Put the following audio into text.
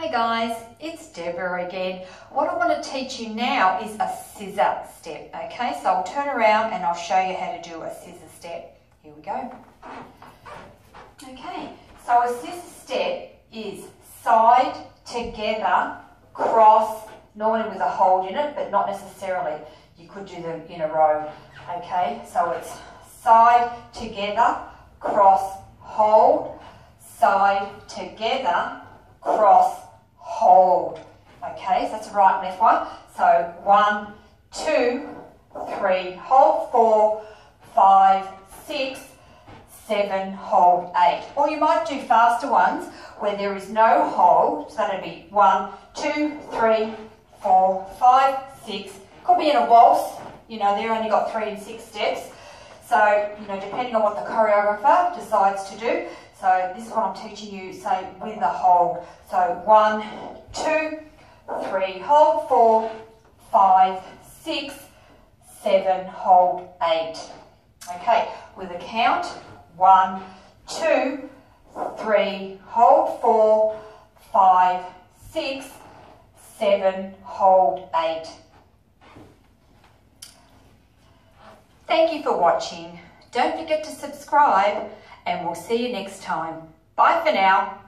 Hi guys, it's Debra again. What I want to teach you now is a scissor step, okay? So I'll turn around and I'll show you how to do a scissor step. Here we go. Okay, so a scissor step is side, together, cross, normally with a hold in it, but not necessarily. You could do them in a row, okay? So it's side, together, cross, hold, side, together, cross. Right and left one. So one, two, three, hold, four, five, six, seven, hold, eight. Or you might do faster ones where there is no hold. So that'd be one, two, three, four, five, six. Could be in a waltz. You know, they're only got three and six steps. So, you know, depending on what the choreographer decides to do. So this is what I'm teaching you, say, with a hold. So one, two, three, hold, four, five, six, seven, hold, eight. Okay, with a count, one, two, three, hold, four, five, six, seven, hold, eight. Thank you for watching. Don't forget to subscribe and we'll see you next time. Bye for now.